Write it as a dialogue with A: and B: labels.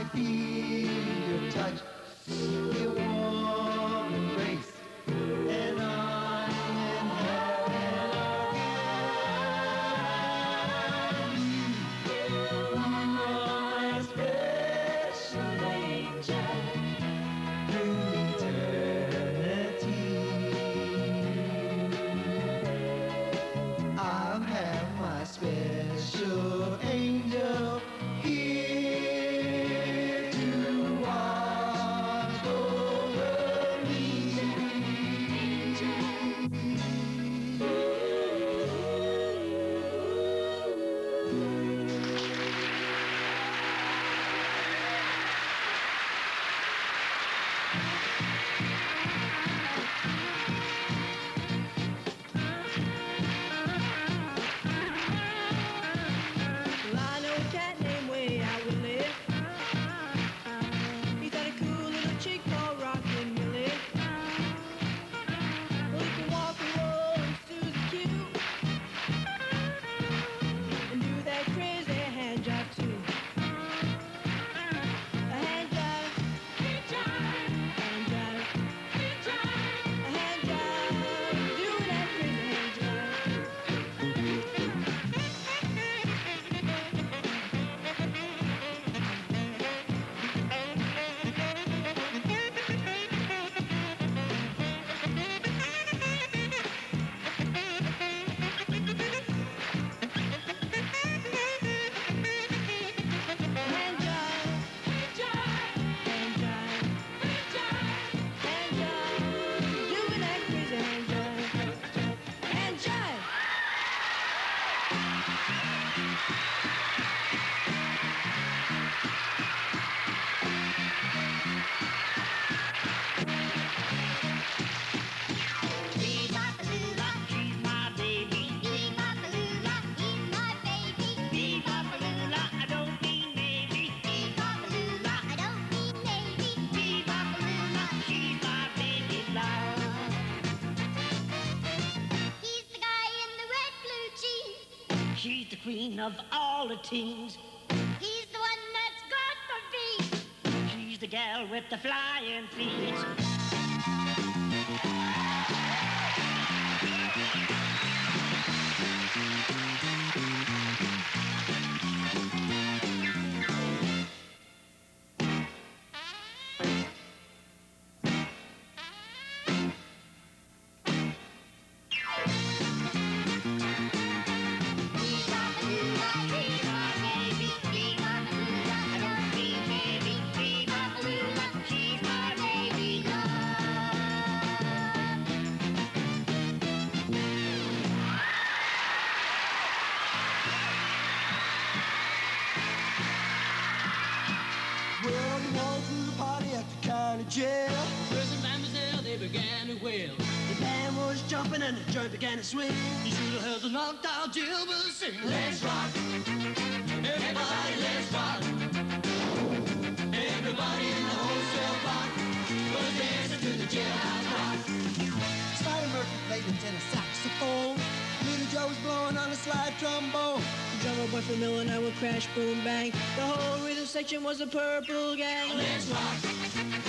A: my peace. Of all the teens.
B: He's the one that's got the feet.
A: She's the gal with the flying feet.
C: Began to wail. The band was jumping and the joint began to swing. You should have heard the knocked Jill was sing.
D: Let's rock. Everybody, let's rock. Everybody in the wholesale block was dancing to the jailhouse rock.
E: Spider Murphy played the tenor saxophone. Little Joe was blowing on a slide trombone.
F: Drummer boy from Illinois would crash, boom, bang. The whole rhythm section was a purple gang.
D: Let's rock.